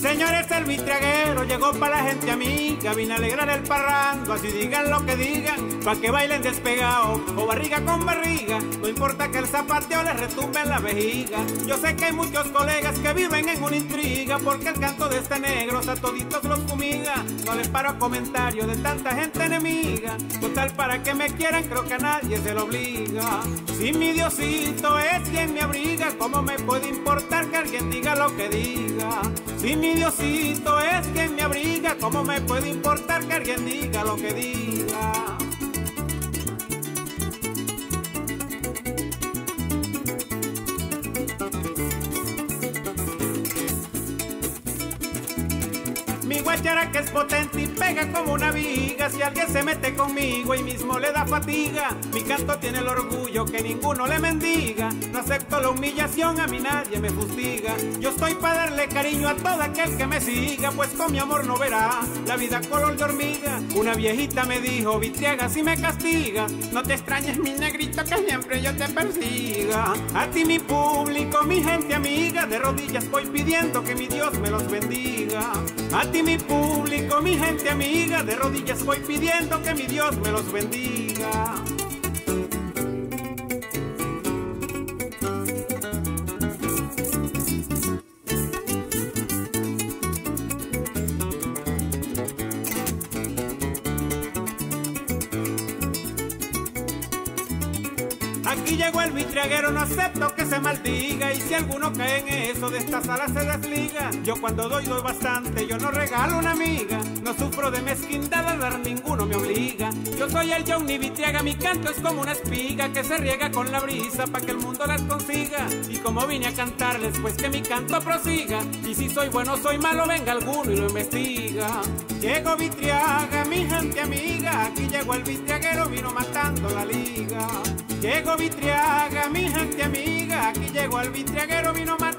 Señores, el vitraguero llegó para la gente amiga, vine a alegrar el parrando, así digan lo que digan, pa' que bailen despegado o barriga con barriga, no importa que el zapateo les retumbe en la vejiga. Yo sé que hay muchos colegas que viven en una intriga, porque el canto de este negro a toditos los fumiga. No les paro comentarios de tanta gente enemiga, total para que me quieran creo que a nadie se lo obliga. Si mi Diosito es quien me abriga, ¿cómo me puede importar que alguien diga lo que diga? Si mi Diosito es quien me abriga, ¿cómo me puede importar que alguien diga lo que diga? Mi que es potente y pega como una viga. Si alguien se mete conmigo y mismo le da fatiga. Mi canto tiene el orgullo que ninguno le mendiga. No acepto la humillación, a mí nadie me fustiga. Yo estoy para darle cariño a todo aquel que me siga. Pues con mi amor no verá la vida color de hormiga. Una viejita me dijo, Vitriaga, si me castiga. No te extrañes, mi negrito, que siempre yo te persiga. A ti, mi público, mi gente amiga. De rodillas voy pidiendo que mi Dios me los bendiga. A ti mi público, mi gente amiga, de rodillas voy pidiendo que mi Dios me los bendiga. Aquí llegó el vitriaguero, no acepto que se maldiga. Y si alguno cae en eso, de esta sala se desliga. Yo cuando doy, doy bastante, yo no regalo una amiga. No sufro de mezquindad, a dar ninguno me obliga. Yo soy el Johnny Vitriaga, mi canto es como una espiga que se riega con la brisa para que el mundo las consiga. Y como vine a cantarles, pues que mi canto prosiga. Y si soy bueno, soy malo, venga alguno y lo investiga. Llego Vitriaga, mi gente amiga. Aquí llegó el vitriaguero, vino matando la liga. Llego Vitriaga, mi gente amiga, aquí llegó el vitriaguero, vino matando